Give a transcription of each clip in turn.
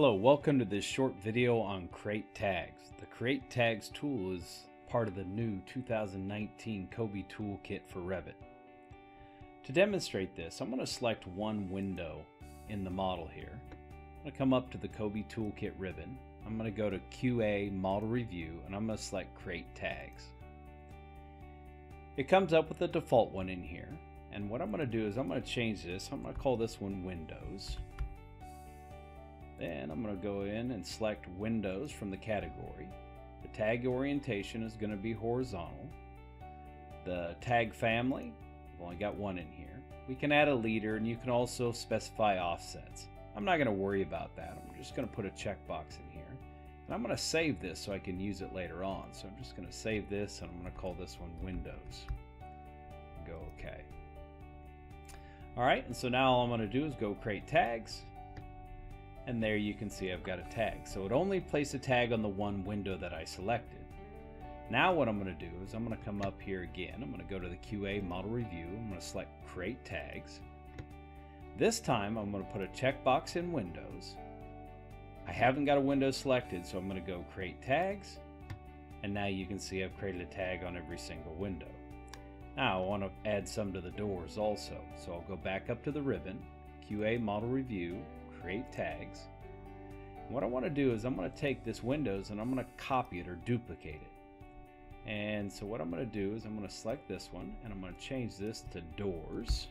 Hello, welcome to this short video on Create Tags. The Create Tags tool is part of the new 2019 Kobi Toolkit for Revit. To demonstrate this, I'm going to select one window in the model here. I'm going to come up to the Kobi Toolkit ribbon. I'm going to go to QA Model Review and I'm going to select Create Tags. It comes up with the default one in here. And what I'm going to do is I'm going to change this. I'm going to call this one Windows. Then I'm going to go in and select Windows from the category. The tag orientation is going to be horizontal. The tag family, I've only got one in here. We can add a leader and you can also specify offsets. I'm not going to worry about that. I'm just going to put a checkbox in here. And I'm going to save this so I can use it later on. So I'm just going to save this and I'm going to call this one Windows. Go OK. Alright, and so now all I'm going to do is go create tags and there you can see I've got a tag. So it only placed a tag on the one window that I selected. Now what I'm going to do is I'm going to come up here again. I'm going to go to the QA model review. I'm going to select create tags. This time I'm going to put a checkbox in Windows. I haven't got a window selected so I'm going to go create tags and now you can see I've created a tag on every single window. Now I want to add some to the doors also so I'll go back up to the ribbon, QA model review, create tags. what I want to do is I'm going to take this Windows and I'm going to copy it or duplicate it. And so what I'm going to do is I'm going to select this one and I'm going to change this to doors.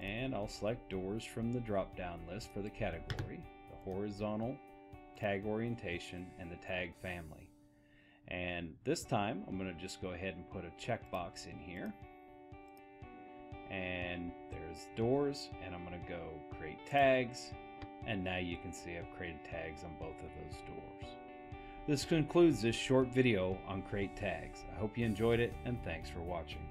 And I'll select doors from the drop down list for the category, the horizontal, tag orientation, and the tag family. And this time I'm going to just go ahead and put a checkbox in here and there's doors and I'm create tags and now you can see I've created tags on both of those doors. This concludes this short video on create tags. I hope you enjoyed it and thanks for watching.